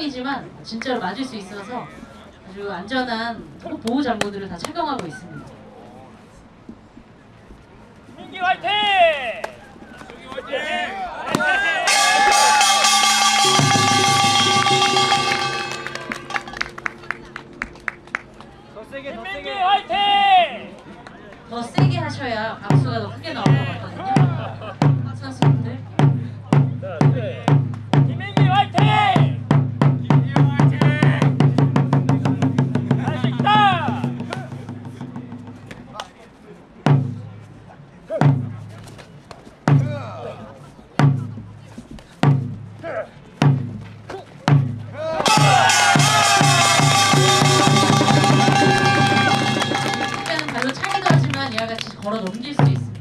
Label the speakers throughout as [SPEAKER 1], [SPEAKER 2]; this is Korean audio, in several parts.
[SPEAKER 1] 시범이지만 진짜로 맞을 수 있어서 아주 안전한 보호 장구들을 다 착용하고 있습니다.
[SPEAKER 2] 민기 화이팅!
[SPEAKER 3] 더 세게 더
[SPEAKER 2] 민기
[SPEAKER 3] 세게
[SPEAKER 2] 화이팅!
[SPEAKER 1] 더 세게 하셔야 박수가 더 크게 같 발로 차기도 하지만 이와 같이 걸어 넘길 수 있습니다.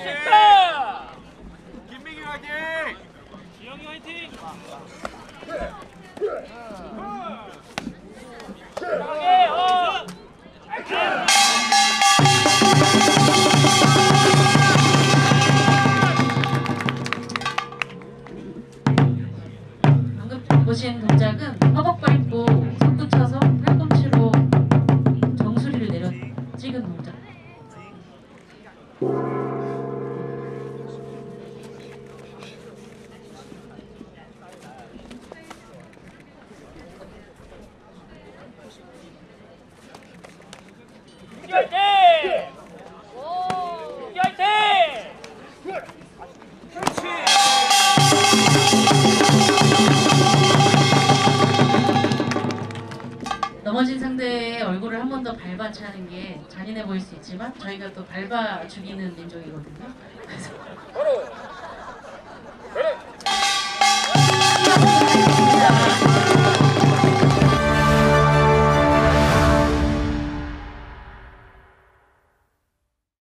[SPEAKER 2] 있다! 김민기 화이팅 지영이 화이팅!
[SPEAKER 1] 보신 동작은 넘어진 상대의 얼굴을 한 번 더 밟아치 하는 게 잔인해 보일 수 있지만 저희가 또 밟아 죽이는 민족이거든요. 그래서